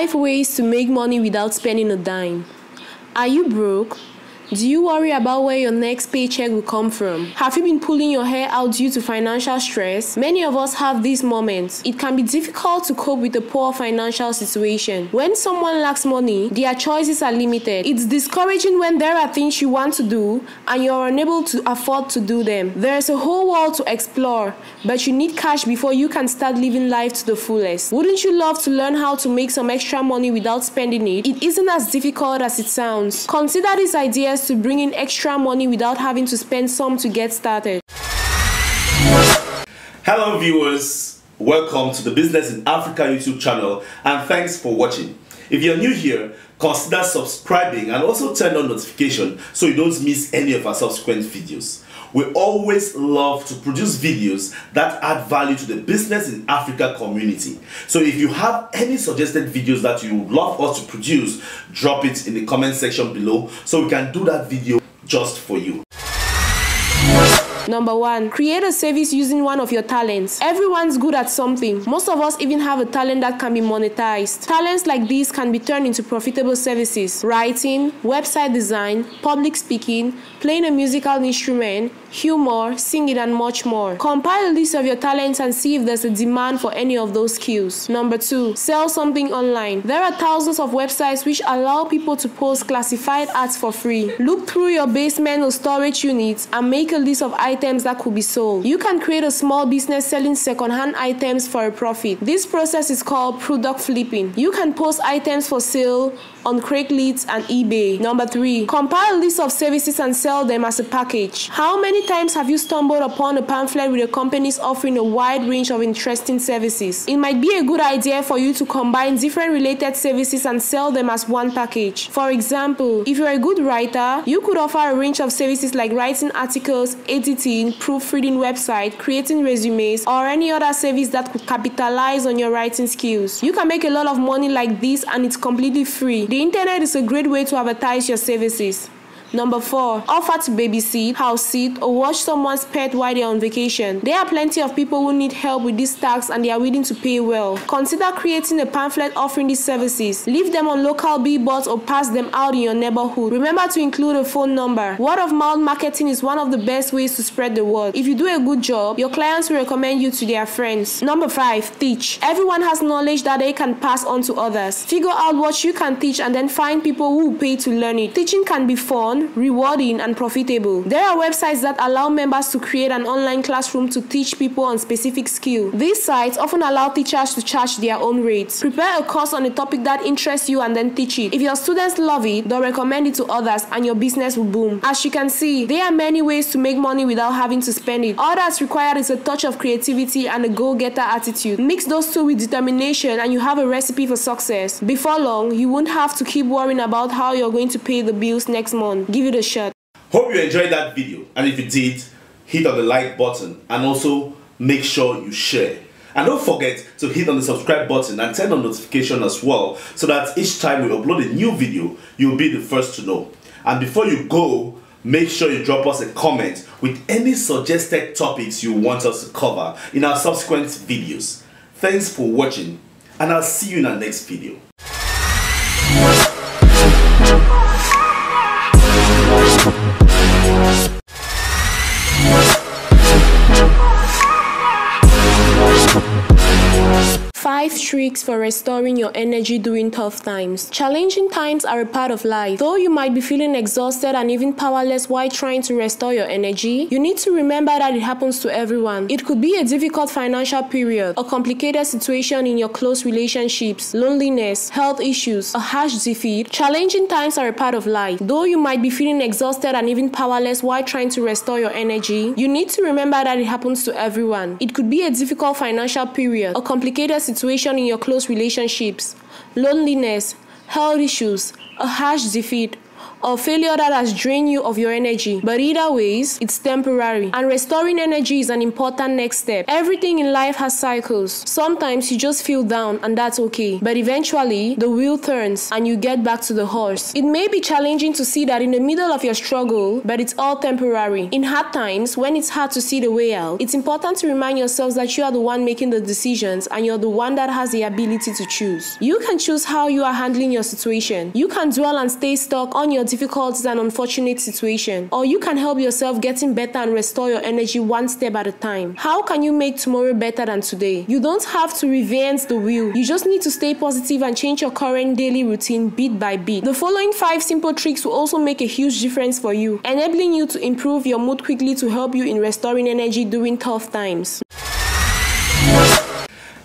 5 ways to make money without spending a dime. Are you broke? Do you worry about where your next paycheck will come from? Have you been pulling your hair out due to financial stress? Many of us have these moments. It can be difficult to cope with a poor financial situation. When someone lacks money, their choices are limited. It's discouraging when there are things you want to do and you're unable to afford to do them. There's a whole world to explore, but you need cash before you can start living life to the fullest. Wouldn't you love to learn how to make some extra money without spending it? It isn't as difficult as it sounds. Consider these ideas to bring in extra money without having to spend some to get started. Hello viewers, welcome to the Business in Africa YouTube channel and thanks for watching. If you're new here, consider subscribing and also turn on notification so you don't miss any of our subsequent videos. We always love to produce videos that add value to the Business in Africa community. So if you have any suggested videos that you would love us to produce, drop it in the comment section below so we can do that video just for you. Number one, create a service using one of your talents. Everyone's good at something. Most of us even have a talent that can be monetized. Talents like these can be turned into profitable services. Writing, website design, public speaking, playing a musical instrument, humor, singing, and much more. Compile a list of your talents and see if there's a demand for any of those skills. Number two, sell something online. There are thousands of websites which allow people to post classified ads for free. Look through your basement or storage units and make a list of items that could be sold. You can create a small business selling second-hand items for a profit. This process is called product flipping. You can post items for sale on Craigslist and eBay. Number three, compile a list of services and sell them as a package. How many times have you stumbled upon a pamphlet with a companies offering a wide range of interesting services? It might be a good idea for you to combine different related services and sell them as one package. For example, if you're a good writer, you could offer a range of services like writing articles, editing, proofreading website, creating resumes, or any other service that could capitalize on your writing skills. You can make a lot of money like this and it's completely free. The internet is a great way to advertise your services. Number 4. Offer to babysit, house sit, or watch someone's pet while they're on vacation. There are plenty of people who need help with these tasks and they are willing to pay well. Consider creating a pamphlet offering these services. Leave them on local billboards or pass them out in your neighborhood. Remember to include a phone number. Word of mouth marketing is one of the best ways to spread the word. If you do a good job, your clients will recommend you to their friends. Number 5. Teach. Everyone has knowledge that they can pass on to others. Figure out what you can teach and then find people who will pay to learn it. Teaching can be fun rewarding, and profitable. There are websites that allow members to create an online classroom to teach people on specific skill. These sites often allow teachers to charge their own rates. Prepare a course on a topic that interests you and then teach it. If your students love it, they'll recommend it to others and your business will boom. As you can see, there are many ways to make money without having to spend it. All that's required is a touch of creativity and a go-getter attitude. Mix those two with determination and you have a recipe for success. Before long, you won't have to keep worrying about how you're going to pay the bills next month give it a shot. Hope you enjoyed that video and if you did, hit on the like button and also make sure you share. And don't forget to hit on the subscribe button and turn on notification as well so that each time we upload a new video, you'll be the first to know. And before you go, make sure you drop us a comment with any suggested topics you want us to cover in our subsequent videos. Thanks for watching and I'll see you in our next video. Tricks for restoring your energy during tough times. Challenging times are a part of life. Though you might be feeling exhausted and even powerless while trying to restore your energy, you need to remember that it happens to everyone. It could be a difficult financial period, a complicated situation in your close relationships, loneliness, health issues, a harsh defeat. Challenging times are a part of life. Though you might be feeling exhausted and even powerless while trying to restore your energy, you need to remember that it happens to everyone. It could be a difficult financial period, a complicated situation in your close relationships, loneliness, health issues, a harsh defeat, or failure that has drained you of your energy. But either ways, it's temporary. And restoring energy is an important next step. Everything in life has cycles. Sometimes you just feel down and that's okay. But eventually, the wheel turns and you get back to the horse. It may be challenging to see that in the middle of your struggle, but it's all temporary. In hard times, when it's hard to see the way out, it's important to remind yourselves that you are the one making the decisions and you're the one that has the ability to choose. You can choose how you are handling your situation. You can dwell and stay stuck on your difficulties and unfortunate situation, or you can help yourself getting better and restore your energy one step at a time. How can you make tomorrow better than today? You don't have to reinvent the wheel. You just need to stay positive and change your current daily routine bit by bit. The following five simple tricks will also make a huge difference for you, enabling you to improve your mood quickly to help you in restoring energy during tough times.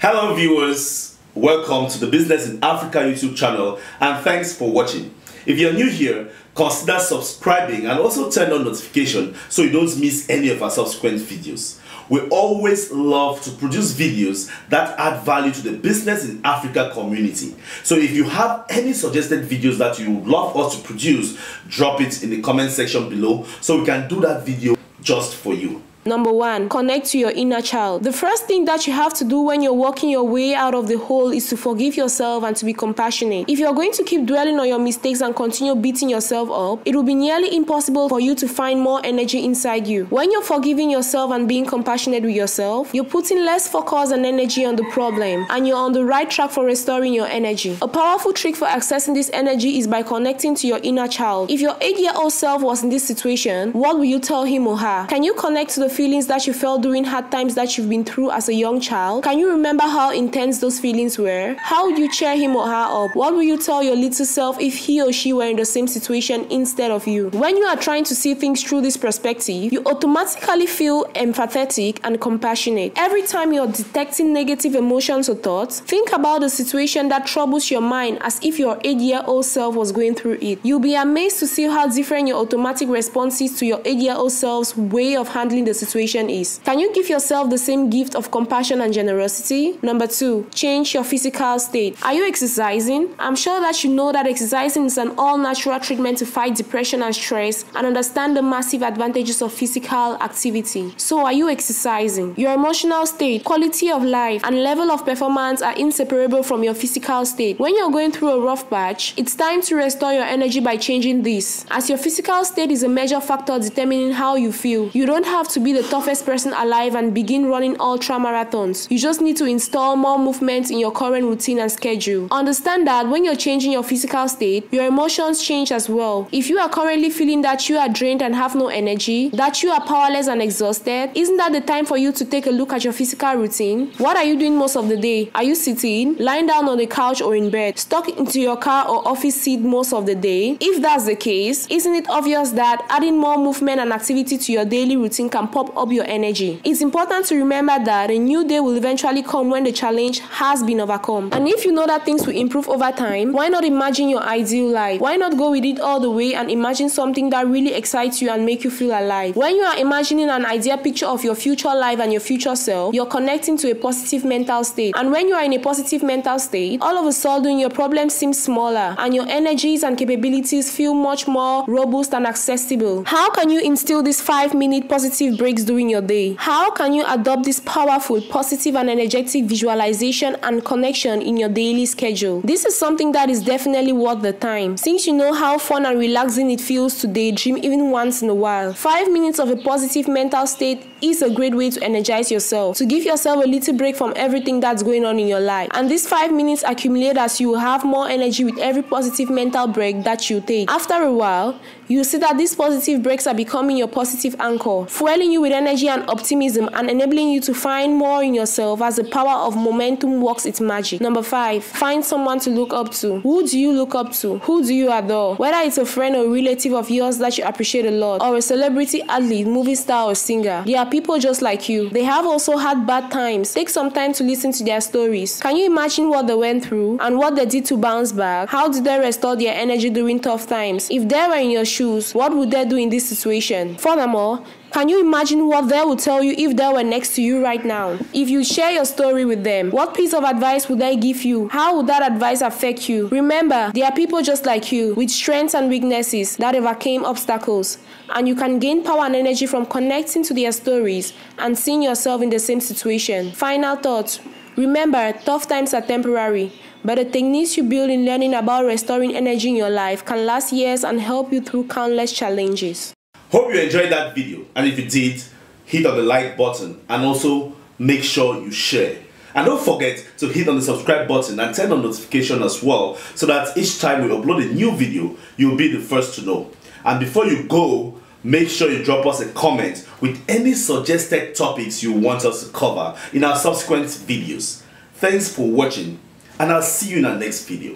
Hello viewers, welcome to the Business in Africa YouTube channel and thanks for watching. If you're new here, consider subscribing and also turn on notification so you don't miss any of our subsequent videos. We always love to produce videos that add value to the Business in Africa community. So if you have any suggested videos that you would love us to produce, drop it in the comment section below so we can do that video just for you. Number one, connect to your inner child. The first thing that you have to do when you're walking your way out of the hole is to forgive yourself and to be compassionate. If you're going to keep dwelling on your mistakes and continue beating yourself up, it will be nearly impossible for you to find more energy inside you. When you're forgiving yourself and being compassionate with yourself, you're putting less focus and energy on the problem, and you're on the right track for restoring your energy. A powerful trick for accessing this energy is by connecting to your inner child. If your 8 year old self was in this situation, what will you tell him or her? Can you connect to the feelings that you felt during hard times that you've been through as a young child? Can you remember how intense those feelings were? How would you cheer him or her up? What will you tell your little self if he or she were in the same situation instead of you? When you are trying to see things through this perspective, you automatically feel empathetic and compassionate. Every time you're detecting negative emotions or thoughts, think about the situation that troubles your mind as if your 8 year old self was going through it. You'll be amazed to see how different your automatic responses to your 8 year old self's way of handling the situation is. Can you give yourself the same gift of compassion and generosity? Number two, change your physical state. Are you exercising? I'm sure that you know that exercising is an all natural treatment to fight depression and stress and understand the massive advantages of physical activity. So, are you exercising? Your emotional state, quality of life, and level of performance are inseparable from your physical state. When you're going through a rough patch, it's time to restore your energy by changing this. As your physical state is a major factor determining how you feel, you don't have to be the toughest person alive and begin running ultra marathons. You just need to install more movement in your current routine and schedule. Understand that when you're changing your physical state, your emotions change as well. If you are currently feeling that you are drained and have no energy, that you are powerless and exhausted, isn't that the time for you to take a look at your physical routine? What are you doing most of the day? Are you sitting, lying down on the couch or in bed, stuck into your car or office seat most of the day? If that's the case, isn't it obvious that adding more movement and activity to your daily routine can pop up your energy? It's important to remember that a new day will eventually come when the challenge has been overcome. And if you know that things will improve over time, why not imagine your ideal life? Why not go with it all the way and imagine something that really excites you and make you feel alive? When you are imagining an ideal picture of your future life and your future self, you're connecting to a positive mental state. And when you are in a positive mental state, all of a sudden your problems seem smaller and your energies and capabilities feel much more robust and accessible. How can you instill this 5 minute positive during your day? How can you adopt this powerful, positive, and energetic visualization and connection in your daily schedule? This is something that is definitely worth the time, since you know how fun and relaxing it feels to daydream even once in a while. Five minutes of a positive mental state is a great way to energize yourself, to give yourself a little break from everything that's going on in your life. And these five minutes accumulate as you have more energy with every positive mental break that you take. After a while, you see that these positive breaks are becoming your positive anchor, fueling you with energy and optimism and enabling you to find more in yourself as the power of momentum works its magic. Number five, find someone to look up to. Who do you look up to? Who do you adore? Whether it's a friend or relative of yours that you appreciate a lot, or a celebrity athlete, movie star, or singer, they are people just like you. They have also had bad times. Take some time to listen to their stories. Can you imagine what they went through and what they did to bounce back? How did they restore their energy during tough times? If they were in your shoes, what would they do in this situation? Furthermore, Can you imagine what they would tell you if they were next to you right now? If you share your story with them, what piece of advice would they give you? How would that advice affect you? Remember, there are people just like you with strengths and weaknesses that overcame obstacles, and you can gain power and energy from connecting to their stories and seeing yourself in the same situation. Final thought Remember, tough times are temporary, but the techniques you build in learning about restoring energy in your life can last years and help you through countless challenges. Hope you enjoyed that video, and if you did, hit on the like button and also make sure you share. And don't forget to hit on the subscribe button and turn on notification as well so that each time we upload a new video, you'll be the first to know. And before you go, make sure you drop us a comment with any suggested topics you want us to cover in our subsequent videos. Thanks for watching and I'll see you in our next video.